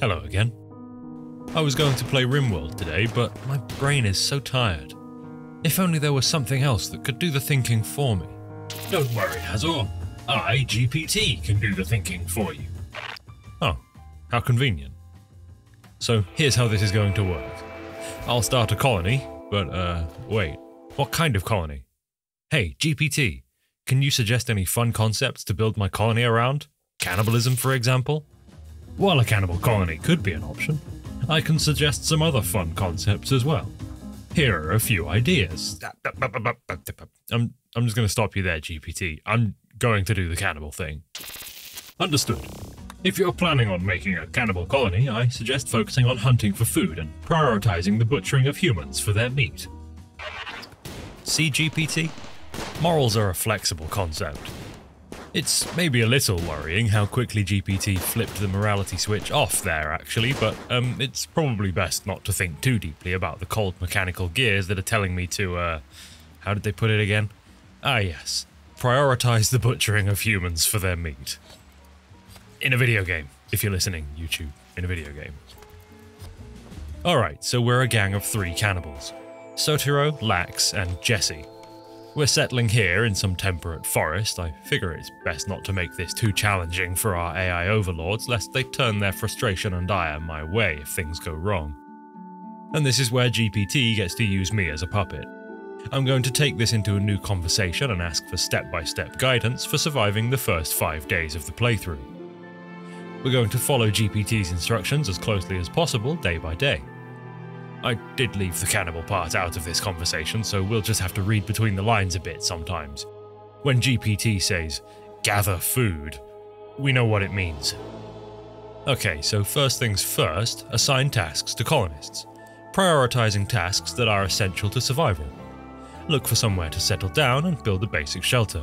Hello again. I was going to play RimWorld today, but my brain is so tired. If only there was something else that could do the thinking for me. Don't worry, Hazzor. I, GPT, can do the thinking for you. Oh, how convenient. So here's how this is going to work. I'll start a colony, but uh, wait, what kind of colony? Hey, GPT, can you suggest any fun concepts to build my colony around? Cannibalism, for example? While a cannibal colony could be an option, I can suggest some other fun concepts as well. Here are a few ideas. I'm, I'm just going to stop you there, GPT. I'm going to do the cannibal thing. Understood. If you're planning on making a cannibal colony, I suggest focusing on hunting for food and prioritizing the butchering of humans for their meat. See, GPT? Morals are a flexible concept. It's maybe a little worrying how quickly GPT flipped the morality switch off there, actually, but um, it's probably best not to think too deeply about the cold mechanical gears that are telling me to, uh, how did they put it again? Ah, yes. Prioritize the butchering of humans for their meat. In a video game, if you're listening, YouTube, in a video game. Alright, so we're a gang of three cannibals Sotiro, Lax, and Jesse. We're settling here in some temperate forest. I figure it's best not to make this too challenging for our AI overlords, lest they turn their frustration and ire my way if things go wrong. And this is where GPT gets to use me as a puppet. I'm going to take this into a new conversation and ask for step by step guidance for surviving the first five days of the playthrough. We're going to follow GPT's instructions as closely as possible day by day. I did leave the cannibal part out of this conversation, so we'll just have to read between the lines a bit sometimes. When GPT says, gather food, we know what it means. Okay, so first things first, assign tasks to colonists, prioritizing tasks that are essential to survival. Look for somewhere to settle down and build a basic shelter.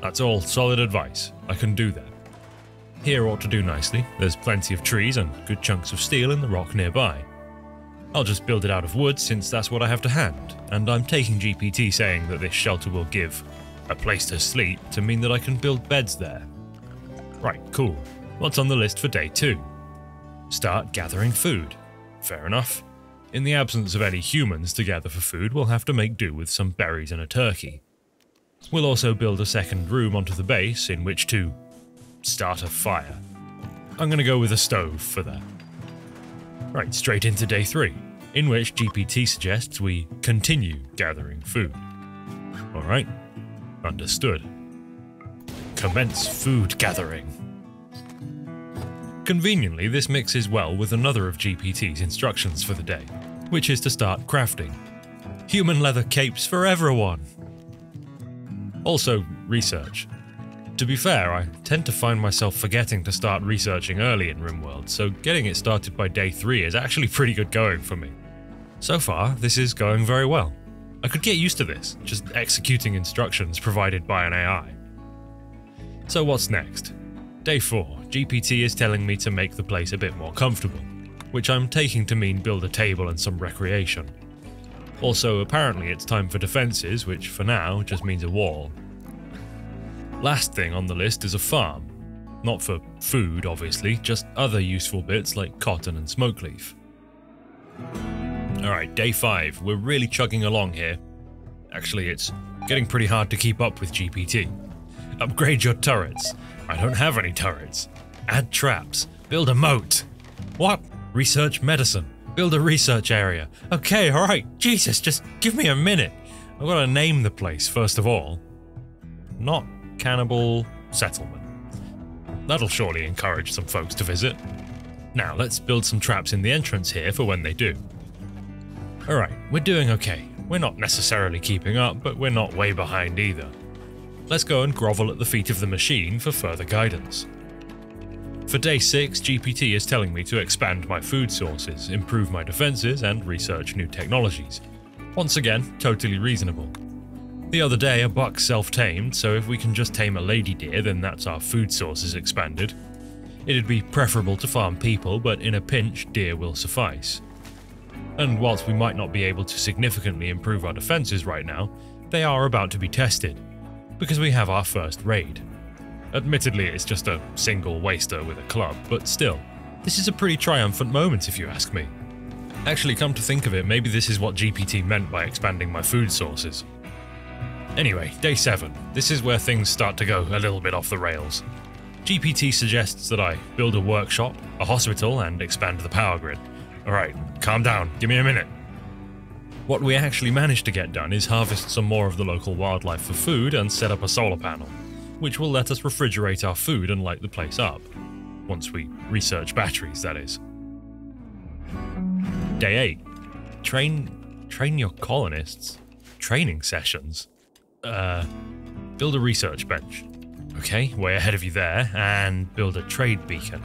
That's all solid advice, I can do that. Here ought to do nicely, there's plenty of trees and good chunks of steel in the rock nearby. I'll just build it out of wood since that's what I have to hand, and I'm taking GPT saying that this shelter will give a place to sleep to mean that I can build beds there. Right, cool. What's on the list for day two? Start gathering food. Fair enough. In the absence of any humans to gather for food, we'll have to make do with some berries and a turkey. We'll also build a second room onto the base in which to start a fire. I'm going to go with a stove for that. Right, straight into day three, in which GPT suggests we continue gathering food. Alright, understood. Commence food gathering. Conveniently, this mixes well with another of GPT's instructions for the day, which is to start crafting. Human leather capes for everyone! Also, research. To be fair, I tend to find myself forgetting to start researching early in RimWorld, so getting it started by day 3 is actually pretty good going for me. So far, this is going very well. I could get used to this, just executing instructions provided by an AI. So what's next? Day 4, GPT is telling me to make the place a bit more comfortable, which I'm taking to mean build a table and some recreation. Also, apparently it's time for defences, which for now just means a wall, Last thing on the list is a farm. Not for food, obviously, just other useful bits like cotton and smoke leaf. Alright, day 5. We're really chugging along here. Actually, it's getting pretty hard to keep up with GPT. Upgrade your turrets. I don't have any turrets. Add traps. Build a moat. What? Research medicine. Build a research area. Okay, alright. Jesus, just give me a minute. I've got to name the place, first of all. Not cannibal settlement. That'll surely encourage some folks to visit. Now, let's build some traps in the entrance here for when they do. Alright, we're doing okay. We're not necessarily keeping up, but we're not way behind either. Let's go and grovel at the feet of the machine for further guidance. For day 6, GPT is telling me to expand my food sources, improve my defenses, and research new technologies. Once again, totally reasonable. The other day, a buck self tamed, so if we can just tame a lady deer, then that's our food sources expanded. It'd be preferable to farm people, but in a pinch, deer will suffice. And whilst we might not be able to significantly improve our defences right now, they are about to be tested, because we have our first raid. Admittedly, it's just a single waster with a club, but still, This is a pretty triumphant moment if you ask me. Actually, come to think of it, maybe this is what GPT meant by expanding my food sources. Anyway, day 7. This is where things start to go a little bit off the rails. GPT suggests that I build a workshop, a hospital, and expand the power grid. Alright, calm down, give me a minute. What we actually managed to get done is harvest some more of the local wildlife for food and set up a solar panel, which will let us refrigerate our food and light the place up. Once we research batteries, that is. Day 8. Train train your colonists. Training sessions. Uh build a research bench. Okay, way ahead of you there, and build a trade beacon.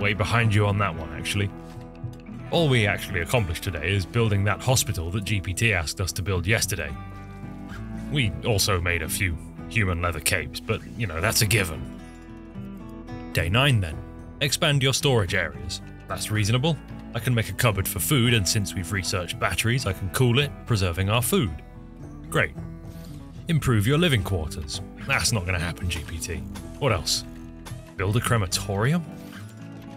Way behind you on that one, actually. All we actually accomplished today is building that hospital that GPT asked us to build yesterday. We also made a few human leather capes, but you know, that's a given. Day 9 then. Expand your storage areas. That's reasonable. I can make a cupboard for food, and since we've researched batteries, I can cool it, preserving our food. Great. Improve your living quarters. That's not going to happen, GPT. What else? Build a crematorium?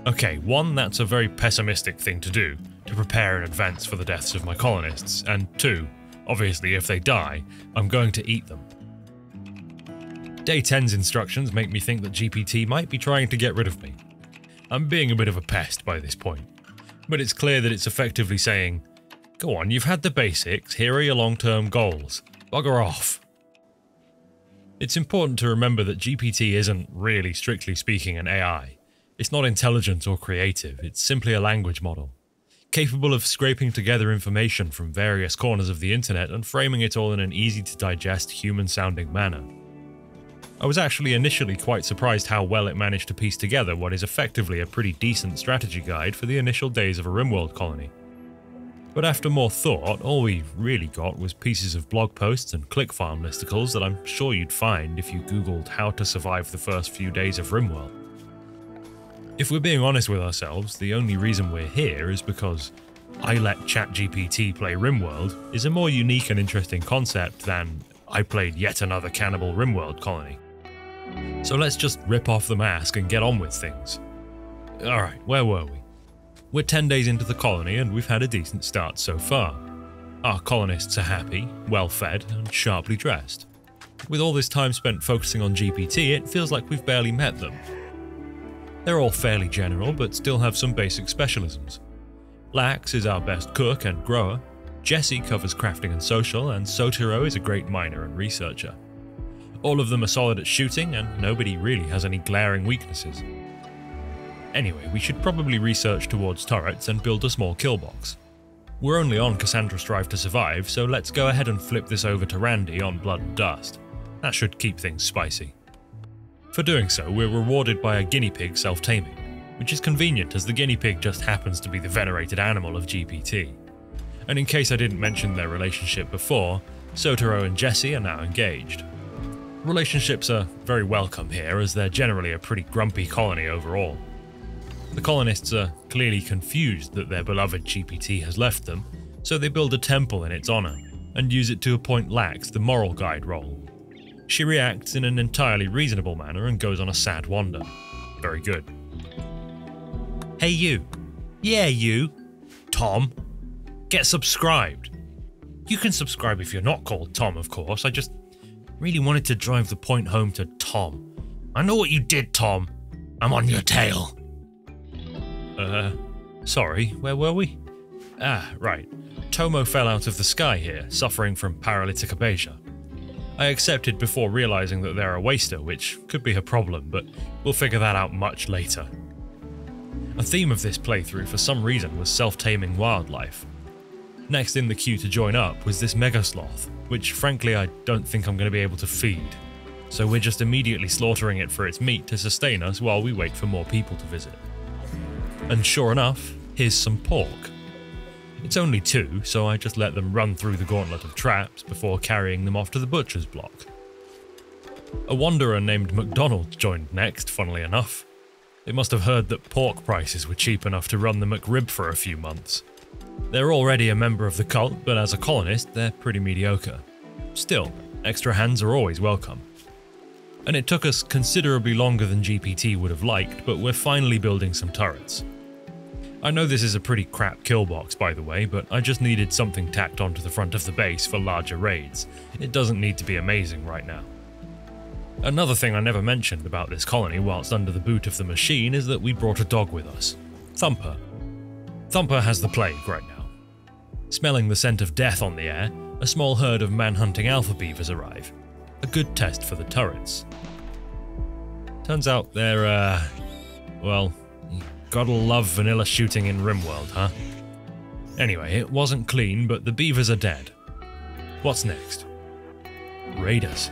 Okay, one, that's a very pessimistic thing to do, to prepare in advance for the deaths of my colonists, and two, obviously, if they die, I'm going to eat them. Day 10's instructions make me think that GPT might be trying to get rid of me. I'm being a bit of a pest by this point, but it's clear that it's effectively saying, Go on, you've had the basics, here are your long term goals. Bugger off. It's important to remember that GPT isn't really, strictly speaking, an AI. It's not intelligent or creative, it's simply a language model, capable of scraping together information from various corners of the internet and framing it all in an easy to digest, human sounding manner. I was actually initially quite surprised how well it managed to piece together what is effectively a pretty decent strategy guide for the initial days of a RimWorld colony. But after more thought, all we really got was pieces of blog posts and ClickFarm listicles that I'm sure you'd find if you googled how to survive the first few days of RimWorld. If we're being honest with ourselves, the only reason we're here is because I let ChatGPT play RimWorld is a more unique and interesting concept than I played yet another cannibal RimWorld colony. So let's just rip off the mask and get on with things. Alright, where were we? We're 10 days into the colony and we've had a decent start so far. Our colonists are happy, well fed, and sharply dressed. With all this time spent focusing on GPT, it feels like we've barely met them. They're all fairly general, but still have some basic specialisms. Lax is our best cook and grower, Jesse covers crafting and social, and Sotiro is a great miner and researcher. All of them are solid at shooting, and nobody really has any glaring weaknesses. Anyway, we should probably research towards turrets and build a small kill box. We're only on Cassandra's drive to survive, so let's go ahead and flip this over to Randy on Blood and Dust. That should keep things spicy. For doing so, we're rewarded by a guinea pig self-taming, which is convenient as the guinea pig just happens to be the venerated animal of GPT. And in case I didn't mention their relationship before, Sotaro and Jesse are now engaged. Relationships are very welcome here as they're generally a pretty grumpy colony overall. The colonists are clearly confused that their beloved GPT has left them, so they build a temple in its honour and use it to appoint Lax the moral guide role. She reacts in an entirely reasonable manner and goes on a sad wander. Very good. Hey you. Yeah you. Tom. Get subscribed. You can subscribe if you're not called Tom, of course. I just really wanted to drive the point home to Tom. I know what you did, Tom. I'm on your tail. Uh, sorry, where were we? Ah, right. Tomo fell out of the sky here, suffering from paralytic abasia. I accepted before realizing that they're a waster, which could be a problem, but we'll figure that out much later. A theme of this playthrough for some reason was self-taming wildlife. Next in the queue to join up was this mega sloth, which frankly I don't think I'm going to be able to feed. So we're just immediately slaughtering it for its meat to sustain us while we wait for more people to visit. And sure enough, here's some pork. It's only two, so I just let them run through the gauntlet of traps before carrying them off to the butcher's block. A wanderer named McDonald joined next, funnily enough. They must have heard that pork prices were cheap enough to run the McRib for a few months. They're already a member of the cult, but as a colonist, they're pretty mediocre. Still, extra hands are always welcome. And it took us considerably longer than GPT would have liked, but we're finally building some turrets. I know this is a pretty crap kill box by the way, but I just needed something tacked onto the front of the base for larger raids. It doesn't need to be amazing right now. Another thing I never mentioned about this colony whilst under the boot of the machine is that we brought a dog with us. Thumper. Thumper has the plague right now. Smelling the scent of death on the air, a small herd of man-hunting alpha beavers arrive. A good test for the turrets. Turns out they're, uh, well, gotta love vanilla shooting in RimWorld, huh? Anyway, it wasn't clean, but the beavers are dead. What's next? Raiders.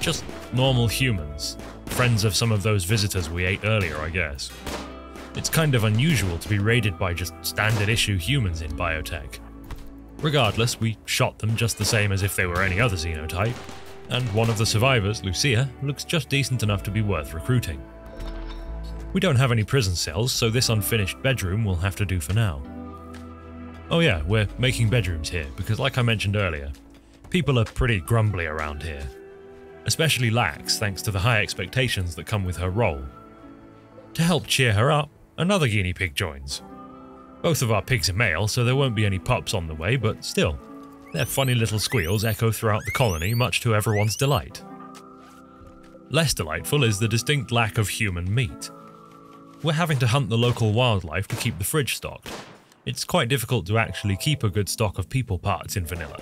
Just normal humans. Friends of some of those visitors we ate earlier, I guess. It's kind of unusual to be raided by just standard issue humans in biotech. Regardless, we shot them just the same as if they were any other xenotype, and one of the survivors, Lucia, looks just decent enough to be worth recruiting. We don't have any prison cells, so this unfinished bedroom will have to do for now. Oh yeah, we're making bedrooms here, because like I mentioned earlier, people are pretty grumbly around here. Especially Lax, thanks to the high expectations that come with her role. To help cheer her up, another guinea pig joins. Both of our pigs are male, so there won't be any pups on the way, but still, their funny little squeals echo throughout the colony, much to everyone's delight. Less delightful is the distinct lack of human meat. We're having to hunt the local wildlife to keep the fridge stocked. It's quite difficult to actually keep a good stock of people parts in vanilla.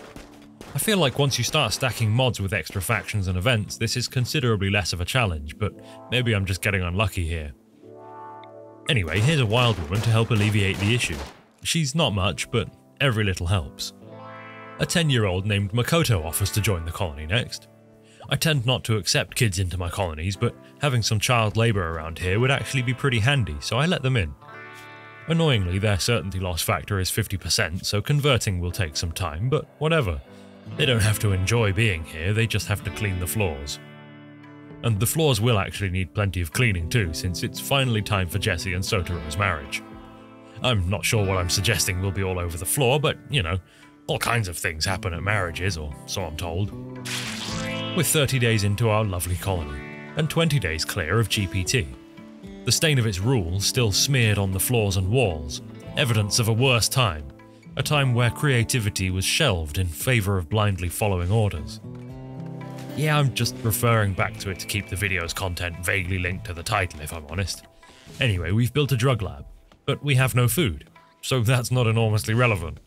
I feel like once you start stacking mods with extra factions and events, this is considerably less of a challenge, but maybe I'm just getting unlucky here. Anyway, here's a wild woman to help alleviate the issue. She's not much, but every little helps. A 10 year old named Makoto offers to join the colony next. I tend not to accept kids into my colonies, but having some child labour around here would actually be pretty handy, so I let them in. Annoyingly, their certainty loss factor is 50%, so converting will take some time, but whatever. They don't have to enjoy being here, they just have to clean the floors. And the floors will actually need plenty of cleaning too, since it's finally time for Jessie and Sotaro's marriage. I'm not sure what I'm suggesting will be all over the floor, but, you know, all kinds of things happen at marriages, or so I'm told. We're 30 days into our lovely colony, and 20 days clear of GPT. The stain of its rule still smeared on the floors and walls, evidence of a worse time, a time where creativity was shelved in favour of blindly following orders. Yeah, I'm just referring back to it to keep the video's content vaguely linked to the title, if I'm honest. Anyway, we've built a drug lab, but we have no food, so that's not enormously relevant.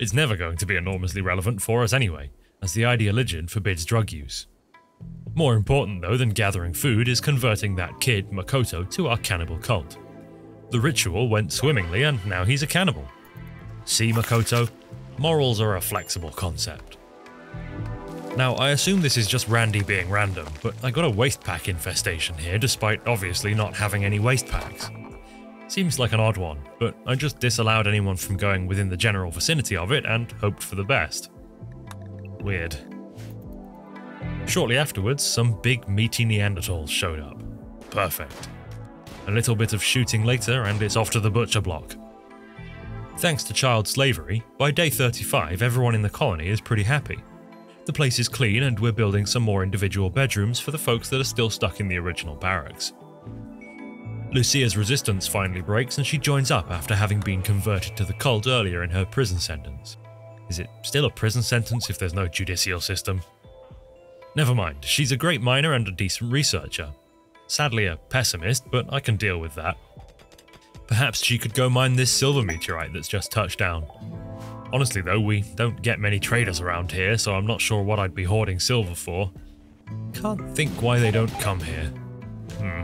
It's never going to be enormously relevant for us anyway, as the ideoligion forbids drug use. More important, though, than gathering food is converting that kid, Makoto, to our cannibal cult. The ritual went swimmingly, and now he's a cannibal. See, Makoto? Morals are a flexible concept. Now, I assume this is just Randy being random, but I got a waste pack infestation here despite obviously not having any waste packs. Seems like an odd one, but I just disallowed anyone from going within the general vicinity of it and hoped for the best. Weird. Shortly afterwards, some big meaty Neanderthals showed up. Perfect. A little bit of shooting later, and it's off to the butcher block. Thanks to child slavery, by day 35, everyone in the colony is pretty happy. The place is clean, and we're building some more individual bedrooms for the folks that are still stuck in the original barracks. Lucia's resistance finally breaks and she joins up after having been converted to the cult earlier in her prison sentence. Is it still a prison sentence if there's no judicial system? Never mind, she's a great miner and a decent researcher. Sadly a pessimist, but I can deal with that. Perhaps she could go mine this silver meteorite that's just touched down. Honestly though, we don't get many traders around here, so I'm not sure what I'd be hoarding silver for. Can't think why they don't come here. Hmm.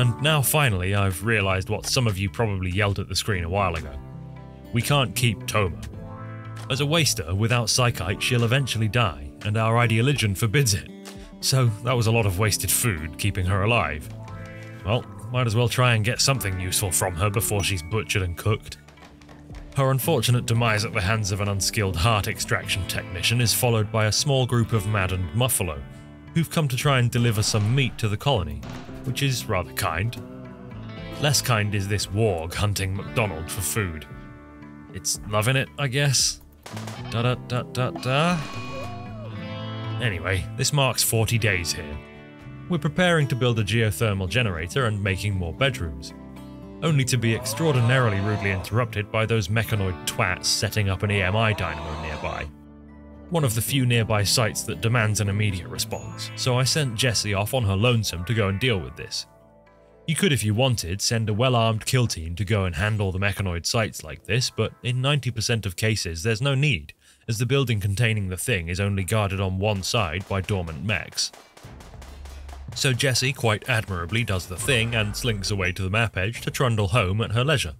And now finally I've realised what some of you probably yelled at the screen a while ago. We can't keep Toma. As a waster, without Psychite she'll eventually die, and our ideoligion forbids it. So that was a lot of wasted food keeping her alive. Well, might as well try and get something useful from her before she's butchered and cooked. Her unfortunate demise at the hands of an unskilled heart extraction technician is followed by a small group of maddened Muffalo, who've come to try and deliver some meat to the colony, which is rather kind. Less kind is this warg hunting McDonald for food. It's loving it, I guess. Da da da da da. Anyway, this marks 40 days here. We're preparing to build a geothermal generator and making more bedrooms. only to be extraordinarily rudely interrupted by those mechanoid twats setting up an EMI dynamo nearby. One of the few nearby sites that demands an immediate response, so I sent Jessie off on her lonesome to go and deal with this. You could, if you wanted, send a well armed kill team to go and handle the mechanoid sites like this, but in 90% of cases there's no need, as the building containing the thing is only guarded on one side by dormant mechs. So Jessie quite admirably does the thing and slinks away to the map edge to trundle home at her leisure.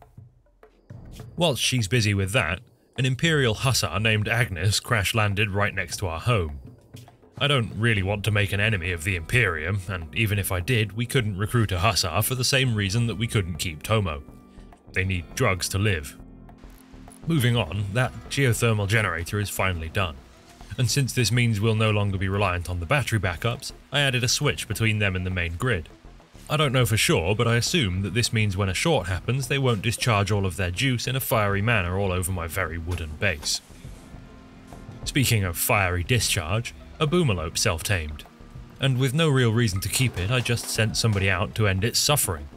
Whilst she's busy with that, an Imperial hussar named Agnes crash landed right next to our home. I don't really want to make an enemy of the Imperium, and even if I did, we couldn't recruit a hussar for the same reason that we couldn't keep Tomo. They need drugs to live. Moving on, that geothermal generator is finally done and since this means we'll no longer be reliant on the battery backups, I added a switch between them and the main grid. I don't know for sure, but I assume that this means when a short happens, they won't discharge all of their juice in a fiery manner all over my very wooden base. Speaking of fiery discharge, a boomalope self-tamed. And with no real reason to keep it, I just sent somebody out to end its suffering,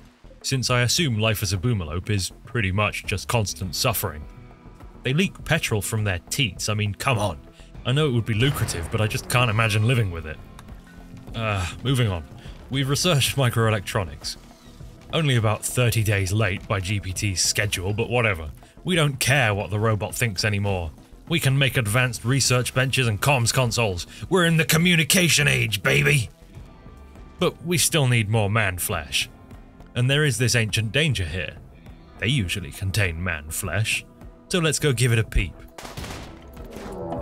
since I assume life as a boomalope is pretty much just constant suffering. They leak petrol from their teats, I mean, come on. I know it would be lucrative, but I just can't imagine living with it. Uh, moving on. We've researched microelectronics. Only about 30 days late by GPT's schedule, but whatever. We don't care what the robot thinks anymore. We can make advanced research benches and comms consoles. We're in the communication age, baby! But we still need more man flesh. And there is this ancient danger here. They usually contain man flesh. So let's go give it a peep.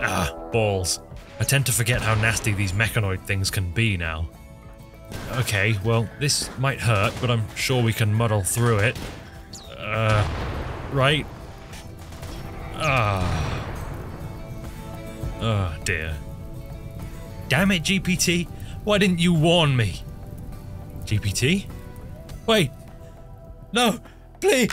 Ah, balls. I tend to forget how nasty these mechanoid things can be now. Okay, well, this might hurt, but I'm sure we can muddle through it. Uh, right? Ah. Oh dear. Damn it, GPT! Why didn't you warn me? GPT? Wait! No! Please!